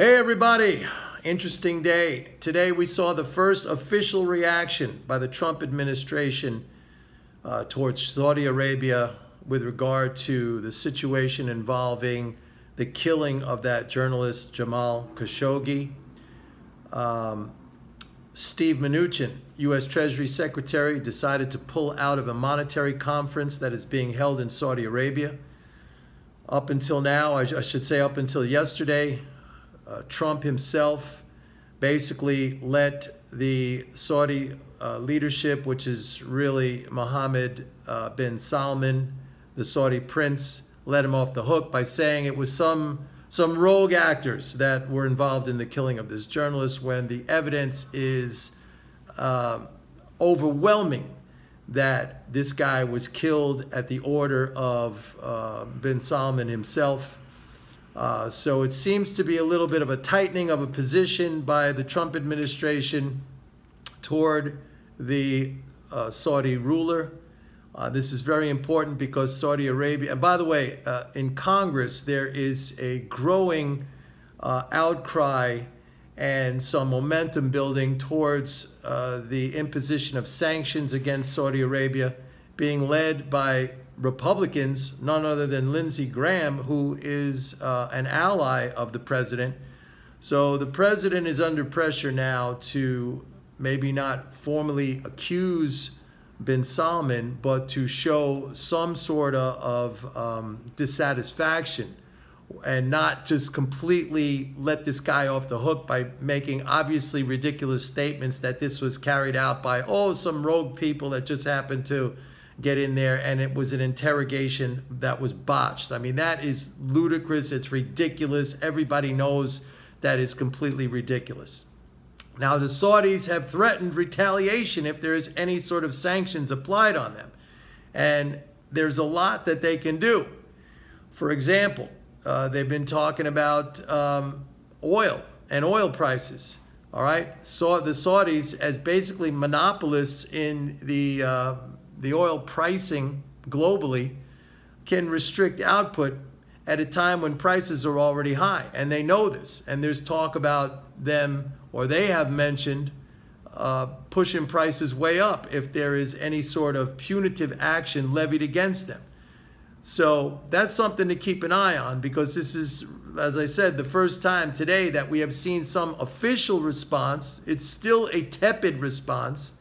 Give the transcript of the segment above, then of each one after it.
Hey, everybody. Interesting day. Today we saw the first official reaction by the Trump administration uh, towards Saudi Arabia with regard to the situation involving the killing of that journalist Jamal Khashoggi. Um, Steve Mnuchin, U.S. Treasury Secretary, decided to pull out of a monetary conference that is being held in Saudi Arabia. Up until now, I, I should say up until yesterday, uh, Trump himself basically let the Saudi uh, leadership, which is really Mohammed uh, bin Salman, the Saudi prince, let him off the hook by saying it was some some rogue actors that were involved in the killing of this journalist when the evidence is uh, overwhelming that this guy was killed at the order of uh, bin Salman himself uh, so it seems to be a little bit of a tightening of a position by the Trump administration toward the uh, Saudi ruler. Uh, this is very important because Saudi Arabia, and by the way, uh, in Congress, there is a growing uh, outcry and some momentum building towards the imposition of sanctions against Saudi Arabia, being led by Republicans, none other than Lindsey Graham, who is uh, an ally of the president. So the president is under pressure now to maybe not formally accuse bin Salman, but to show some sort of um, dissatisfaction and not just completely let this guy off the hook by making obviously ridiculous statements that this was carried out by, oh, some rogue people that just happened to get in there and it was an interrogation that was botched. I mean, that is ludicrous. It's ridiculous. Everybody knows that is completely ridiculous. Now, the Saudis have threatened retaliation if there is any sort of sanctions applied on them. And there's a lot that they can do. For example, uh, they've been talking about um, oil and oil prices. All right, so the Saudis as basically monopolists in the uh, the oil pricing globally can restrict output at a time when prices are already high. And they know this. And there's talk about them, or they have mentioned, uh, pushing prices way up if there is any sort of punitive action levied against them. So that's something to keep an eye on because this is, as I said, the first time today that we have seen some official response. It's still a tepid response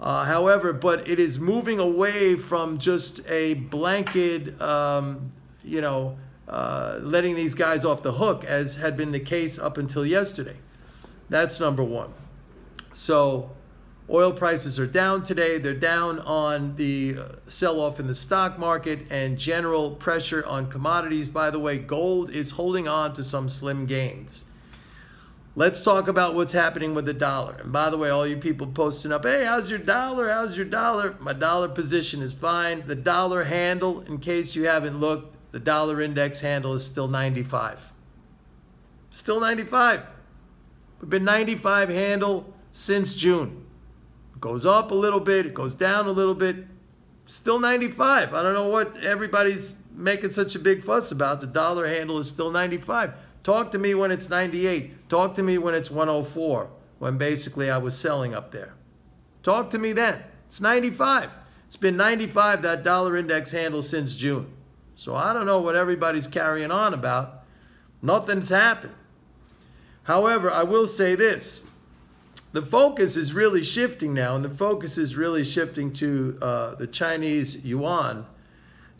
uh, however, but it is moving away from just a blanket, um, you know, uh, letting these guys off the hook, as had been the case up until yesterday. That's number one. So, oil prices are down today. They're down on the uh, sell off in the stock market and general pressure on commodities. By the way, gold is holding on to some slim gains. Let's talk about what's happening with the dollar. And by the way, all you people posting up, hey, how's your dollar? How's your dollar? My dollar position is fine. The dollar handle, in case you haven't looked, the dollar index handle is still 95. Still 95. We've been 95 handle since June. It goes up a little bit, it goes down a little bit. Still 95. I don't know what everybody's making such a big fuss about. The dollar handle is still 95. Talk to me when it's 98. Talk to me when it's 104, when basically I was selling up there. Talk to me then. It's 95. It's been 95, that dollar index handle since June. So I don't know what everybody's carrying on about. Nothing's happened. However, I will say this. The focus is really shifting now, and the focus is really shifting to uh, the Chinese yuan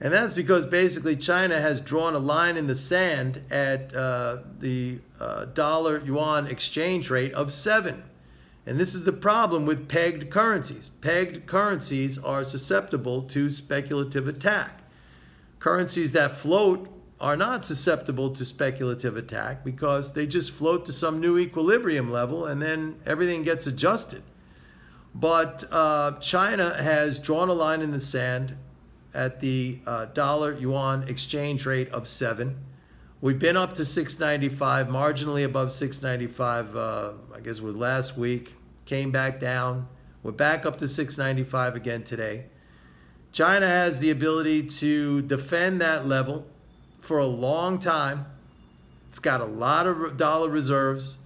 and that's because basically China has drawn a line in the sand at uh, the uh, dollar yuan exchange rate of seven. And this is the problem with pegged currencies. Pegged currencies are susceptible to speculative attack. Currencies that float are not susceptible to speculative attack because they just float to some new equilibrium level and then everything gets adjusted. But uh, China has drawn a line in the sand at the uh, dollar yuan exchange rate of seven. We've been up to 695, marginally above 695, uh, I guess it was last week, came back down. We're back up to 695 again today. China has the ability to defend that level for a long time. It's got a lot of dollar reserves.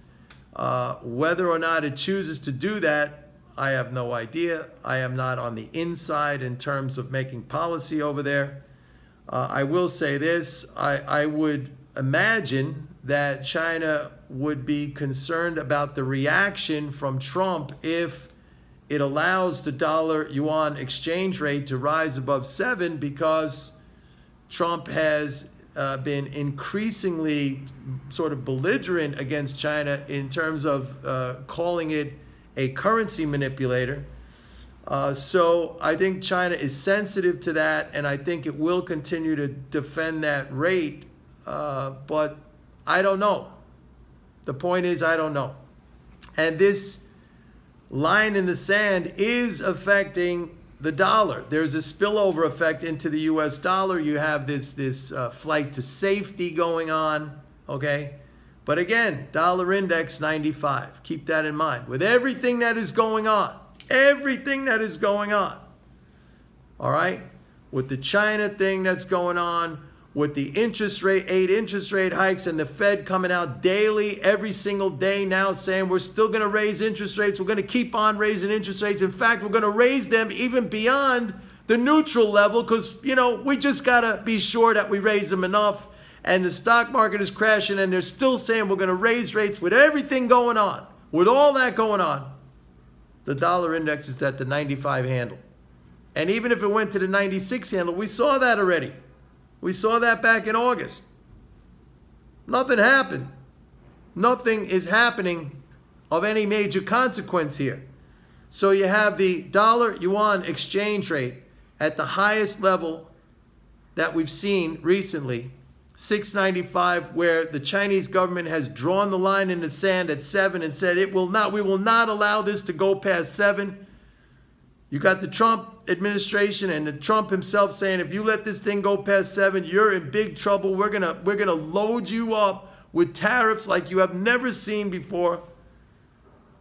Uh, whether or not it chooses to do that, I have no idea. I am not on the inside in terms of making policy over there. Uh, I will say this I, I would imagine that China would be concerned about the reaction from Trump if it allows the dollar yuan exchange rate to rise above seven because Trump has uh, been increasingly sort of belligerent against China in terms of uh, calling it a currency manipulator. Uh, so I think China is sensitive to that, and I think it will continue to defend that rate. Uh, but I don't know. The point is, I don't know. And this line in the sand is affecting the dollar. There's a spillover effect into the U.S. dollar. You have this this uh, flight to safety going on. Okay. But again, dollar index 95. Keep that in mind. With everything that is going on, everything that is going on, all right, with the China thing that's going on, with the interest rate, eight interest rate hikes, and the Fed coming out daily, every single day now saying we're still going to raise interest rates. We're going to keep on raising interest rates. In fact, we're going to raise them even beyond the neutral level because, you know, we just got to be sure that we raise them enough. And the stock market is crashing, and they're still saying we're going to raise rates with everything going on, with all that going on. The dollar index is at the 95 handle. And even if it went to the 96 handle, we saw that already. We saw that back in August. Nothing happened. Nothing is happening of any major consequence here. So you have the dollar yuan exchange rate at the highest level that we've seen recently, 695, where the Chinese government has drawn the line in the sand at 7 and said it will not we will not allow this to go past 7. You got the Trump administration and the Trump himself saying, if you let this thing go past seven, you're in big trouble. We're gonna we're gonna load you up with tariffs like you have never seen before.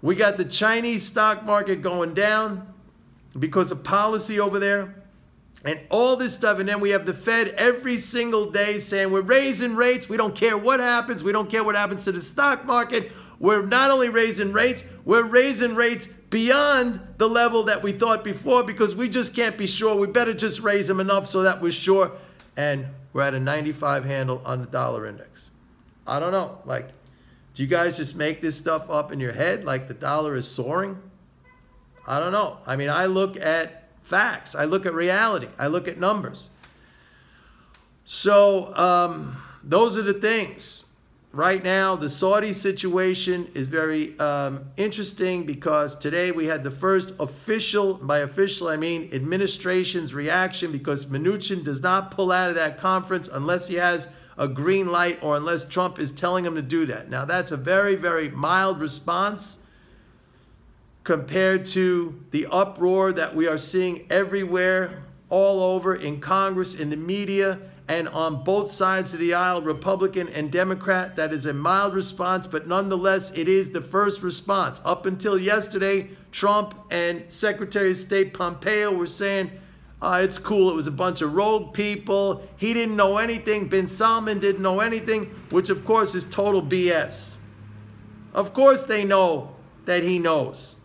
We got the Chinese stock market going down because of policy over there and all this stuff. And then we have the Fed every single day saying we're raising rates. We don't care what happens. We don't care what happens to the stock market. We're not only raising rates, we're raising rates beyond the level that we thought before because we just can't be sure. We better just raise them enough so that we're sure. And we're at a 95 handle on the dollar index. I don't know. Like, do you guys just make this stuff up in your head like the dollar is soaring? I don't know. I mean, I look at facts, I look at reality, I look at numbers. So, um, those are the things right now, the Saudi situation is very um, interesting because today we had the first official, by official I mean administration's reaction because Mnuchin does not pull out of that conference unless he has a green light or unless Trump is telling him to do that. Now, that's a very, very mild response compared to the uproar that we are seeing everywhere, all over in Congress, in the media, and on both sides of the aisle, Republican and Democrat. That is a mild response, but nonetheless, it is the first response. Up until yesterday, Trump and Secretary of State Pompeo were saying, uh, it's cool. It was a bunch of rogue people. He didn't know anything. Bin Salman didn't know anything, which of course is total BS. Of course they know that he knows.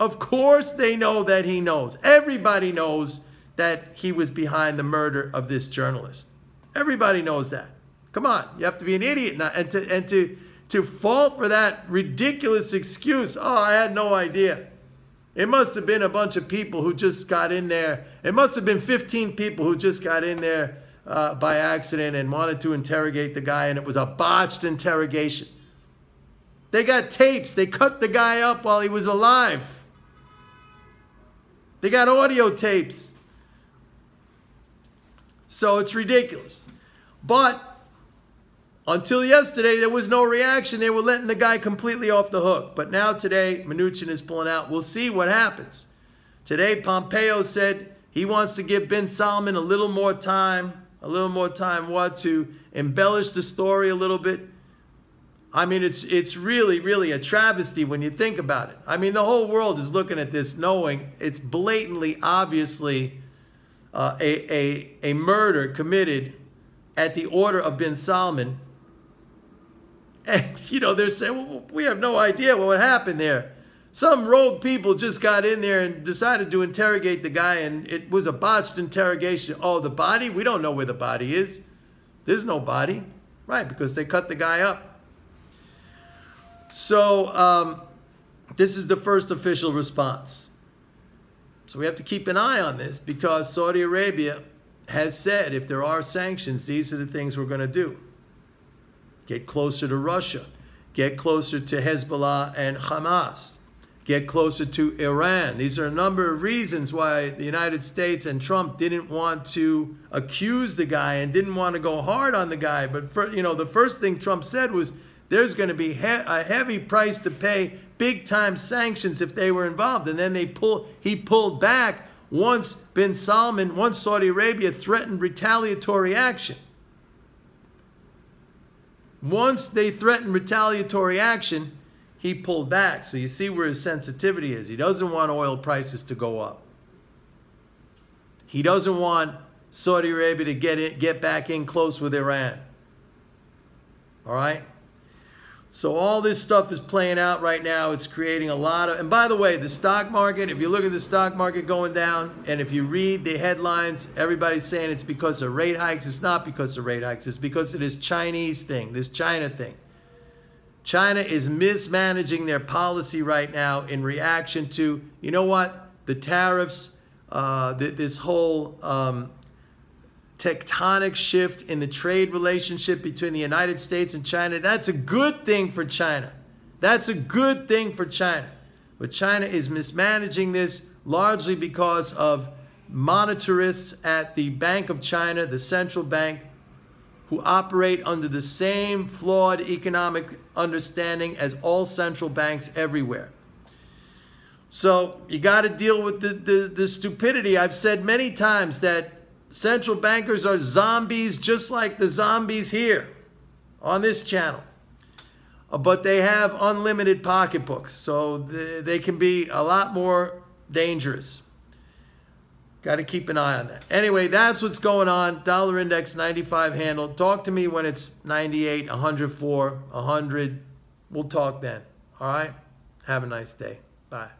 Of course they know that he knows. Everybody knows that he was behind the murder of this journalist. Everybody knows that. Come on, you have to be an idiot not, and to and to to fall for that ridiculous excuse. Oh, I had no idea. It must have been a bunch of people who just got in there. It must have been 15 people who just got in there uh, by accident and wanted to interrogate the guy, and it was a botched interrogation. They got tapes. They cut the guy up while he was alive. They got audio tapes. So it's ridiculous. But until yesterday, there was no reaction. They were letting the guy completely off the hook. But now today, Mnuchin is pulling out. We'll see what happens. Today, Pompeo said he wants to give bin Salman a little more time, a little more time, what, to embellish the story a little bit. I mean, it's, it's really, really a travesty when you think about it. I mean, the whole world is looking at this knowing it's blatantly, obviously uh, a, a, a murder committed at the order of bin Salman. And, you know, they're saying, well, we have no idea what happened there. Some rogue people just got in there and decided to interrogate the guy, and it was a botched interrogation. Oh, the body? We don't know where the body is. There's no body. Right, because they cut the guy up. So, um, this is the first official response. So, we have to keep an eye on this because Saudi Arabia has said if there are sanctions, these are the things we're going to do get closer to Russia, get closer to Hezbollah and Hamas, get closer to Iran. These are a number of reasons why the United States and Trump didn't want to accuse the guy and didn't want to go hard on the guy. But for, you know, the first thing Trump said was there's going to be he a heavy price to pay, big time sanctions if they were involved. And then they pull he pulled back once bin Salman, once Saudi Arabia threatened retaliatory action. Once they threatened retaliatory action, he pulled back. So you see where his sensitivity is. He doesn't want oil prices to go up. He doesn't want Saudi Arabia to get in, get back in close with Iran. All right? So all this stuff is playing out right now. It's creating a lot of, and by the way, the stock market, if you look at the stock market going down, and if you read the headlines, everybody's saying it's because of rate hikes. It's not because of rate hikes. It's because of this Chinese thing, this China thing. China is mismanaging their policy right now in reaction to, you know what, the tariffs, uh, th this whole um, tectonic shift in the trade relationship between the United States and China. That's a good thing for China. That's a good thing for China. But China is mismanaging this largely because of monetarists at the Bank of China, the central bank, who operate under the same flawed economic understanding as all central banks everywhere. So you got to deal with the, the, the stupidity. I've said many times that Central bankers are zombies just like the zombies here on this channel. Uh, but they have unlimited pocketbooks, so they can be a lot more dangerous. Got to keep an eye on that. Anyway, that's what's going on. Dollar index 95 handle. Talk to me when it's 98, 104, 100. We'll talk then. All right? Have a nice day. Bye.